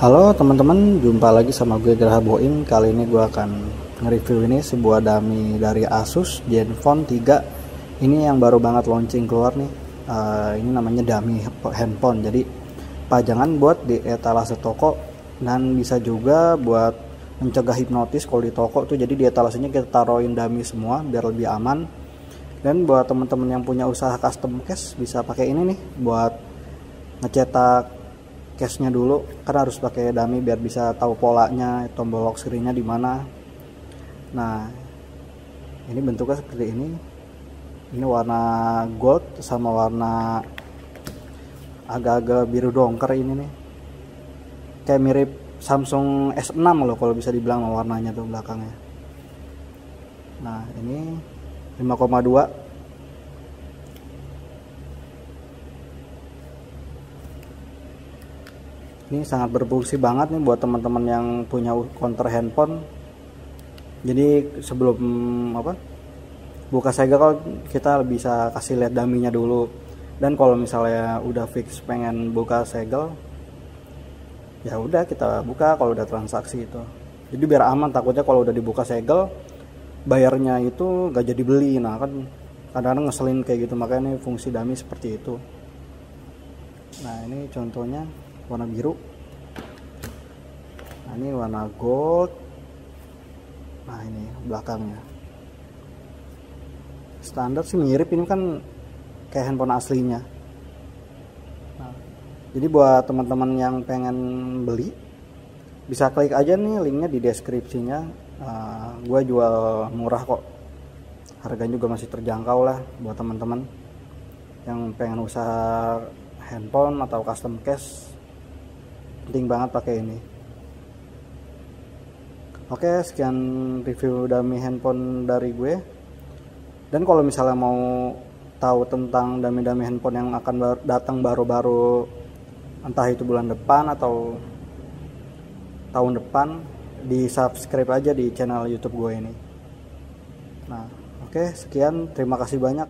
Halo teman-teman, jumpa lagi sama gue Graha Boim. Kali ini gue akan nge-review ini sebuah dummy dari Asus Zenfone 3. Ini yang baru banget launching keluar nih. Uh, ini namanya dummy handphone. Jadi pajangan buat di etalase toko dan bisa juga buat mencegah hipnotis kalau di toko tuh. Jadi di etalasenya kita taruhin dummy semua biar lebih aman. Dan buat teman-teman yang punya usaha custom case bisa pakai ini nih buat ngecetak case-nya dulu. Kan harus pakai dummy biar bisa tahu polanya tombol lock screen-nya di mana. Nah ini bentuknya seperti ini. Ini warna gold sama warna agak-agak biru dongker ini nih. Kayak mirip Samsung S6 loh kalau bisa dibilang warnanya tuh belakangnya. Nah ini 5,2 ini sangat berfungsi banget nih buat teman-teman yang punya counter handphone. Jadi sebelum apa buka segel kita bisa kasih lihat daminya dulu. Dan kalau misalnya udah fix pengen buka segel ya udah kita buka kalau udah transaksi itu jadi biar aman takutnya kalau udah dibuka segel bayarnya itu gak jadi beli. Nah kan kadang-kadang ngeselin kayak gitu. Makanya ini fungsi dami seperti itu. Nah ini contohnya warna biru. Nah ini warna gold. Nah ini belakangnya. Standar sih mirip ini kan kayak handphone aslinya. Nah, jadi buat teman-teman yang pengen beli bisa klik aja nih linknya di deskripsinya. Uh, ah, gue jual murah kok. Harganya juga masih terjangkau lah buat teman-teman yang pengen usaha handphone atau custom case penting banget pakai ini. Oke sekian review dummy handphone dari gue. Dan kalau misalnya mau tahu tentang dummy-dummy handphone yang akan datang baru-baru entah itu bulan depan atau tahun depan di subscribe aja di channel youtube gue ini. Nah oke sekian. Terima kasih banyak